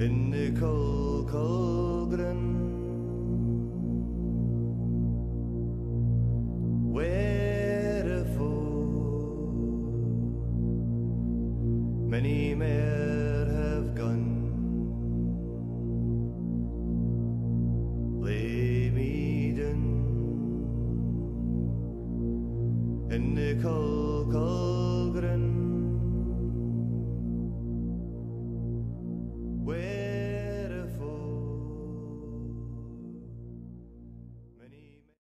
In the cold, cold ground, wherefore many men have gone. Lay me down